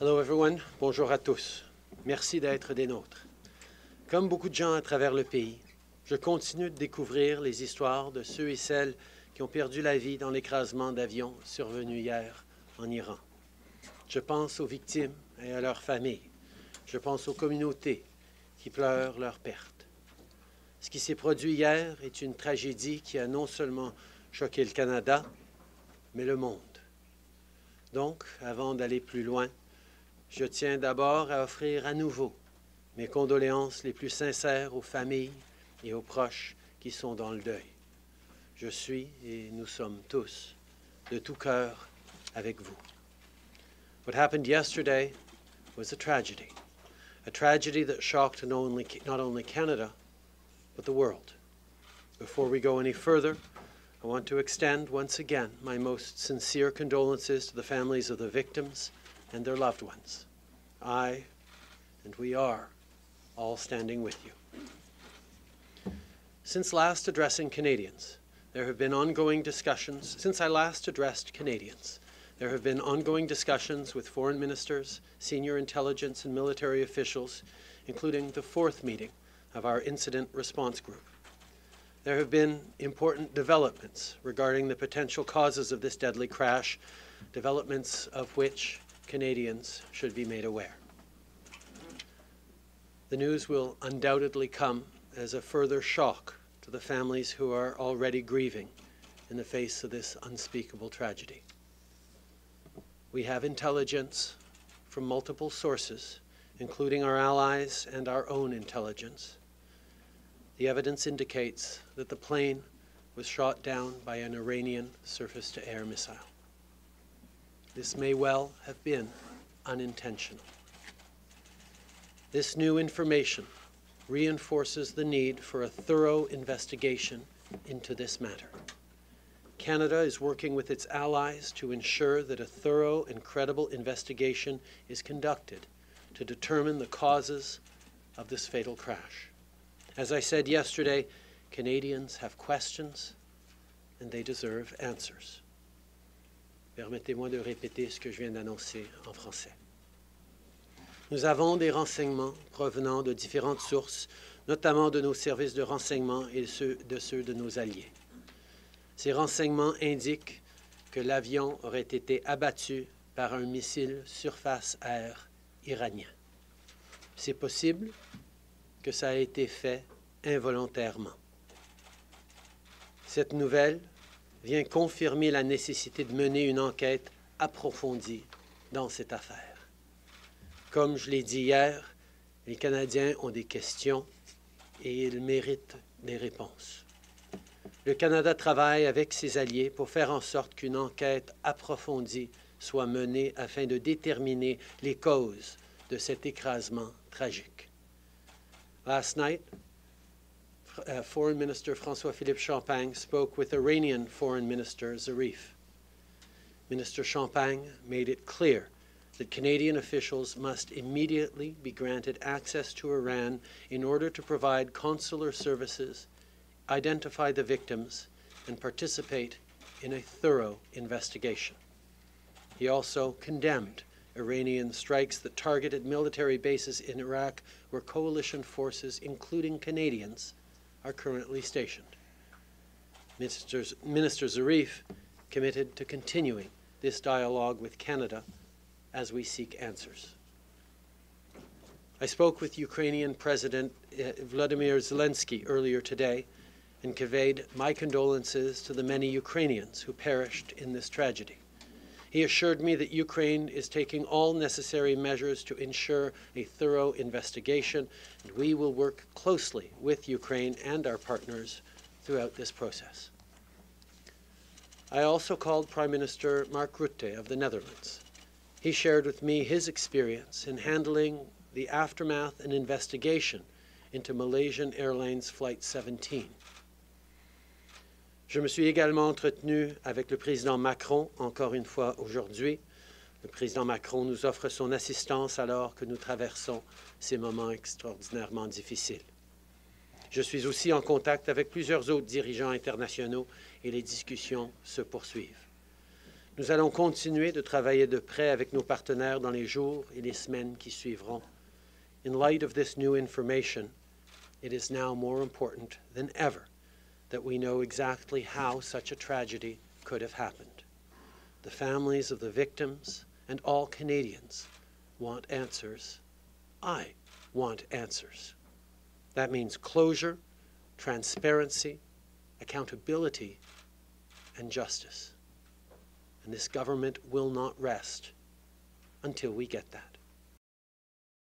Hello everyone, bonjour à tous. Merci d'être des nôtres. Comme beaucoup de gens à travers le pays, je continue de découvrir les histoires de ceux et celles qui ont perdu la vie dans l'écrasement d'avions survenu hier en Iran. Je pense aux victimes et à leurs familles. Je pense aux communautés qui pleurent leur perte. Ce qui s'est produit hier est une tragédie qui a non seulement choqué le Canada, mais le monde. Donc, avant d'aller plus loin, je tiens d'abord à offrir à nouveau mes condoléances les plus sincères aux familles et aux proches qui sont dans le deuil. Je suis, et nous sommes tous, de tout cœur avec vous. What happened yesterday was a tragedy, a tragedy that shocked not only, not only Canada, but the world. Before we go any further, I want to extend once again my most sincere condolences to the families of the victims and their loved ones. I, and we are, all standing with you. Since last addressing Canadians, there have been ongoing discussions. Since I last addressed Canadians, there have been ongoing discussions with foreign ministers, senior intelligence and military officials, including the fourth meeting of our incident response group. There have been important developments regarding the potential causes of this deadly crash, developments of which Canadians should be made aware. The news will undoubtedly come as a further shock to the families who are already grieving in the face of this unspeakable tragedy. We have intelligence from multiple sources, including our allies and our own intelligence. The evidence indicates that the plane was shot down by an Iranian surface to air missile. This may well have been unintentional. This new information reinforces the need for a thorough investigation into this matter. Canada is working with its allies to ensure that a thorough and credible investigation is conducted to determine the causes of this fatal crash. As I said yesterday, Canadians have questions and they deserve answers. Permettez-moi de répéter ce que je viens d'annoncer en français. Nous avons des renseignements provenant de différentes sources, notamment de nos services de renseignement et de ceux de nos alliés. Ces renseignements indiquent que l'avion aurait été abattu par un missile surface-air iranien. C'est possible que ça a été fait involontairement. Cette nouvelle vient confirmer la nécessité de mener une enquête approfondie dans cette affaire. Comme je l'ai dit hier, les Canadiens ont des questions et ils méritent des réponses. Le Canada travaille avec ses alliés pour faire en sorte qu'une enquête approfondie soit menée afin de déterminer les causes de cet écrasement tragique. Uh, Foreign Minister François-Philippe Champagne spoke with Iranian Foreign Minister Zarif. Minister Champagne made it clear that Canadian officials must immediately be granted access to Iran in order to provide consular services, identify the victims, and participate in a thorough investigation. He also condemned Iranian strikes that targeted military bases in Iraq where coalition forces, including Canadians, are currently stationed. Ministers, Minister Zarif committed to continuing this dialogue with Canada as we seek answers. I spoke with Ukrainian President uh, Vladimir Zelensky earlier today and conveyed my condolences to the many Ukrainians who perished in this tragedy. He assured me that Ukraine is taking all necessary measures to ensure a thorough investigation, and we will work closely with Ukraine and our partners throughout this process. I also called Prime Minister Mark Rutte of the Netherlands. He shared with me his experience in handling the aftermath and investigation into Malaysian Airlines Flight 17. Je me suis également entretenu avec le président Macron, encore une fois aujourd'hui. Le président Macron nous offre son assistance alors que nous traversons ces moments extraordinairement difficiles. Je suis aussi en contact avec plusieurs autres dirigeants internationaux et les discussions se poursuivent. Nous allons continuer de travailler de près avec nos partenaires dans les jours et les semaines qui suivront. In light of this new information, it is now more important than ever that we know exactly how such a tragedy could have happened. The families of the victims and all Canadians want answers. I want answers. That means closure, transparency, accountability, and justice. And this government will not rest until we get that.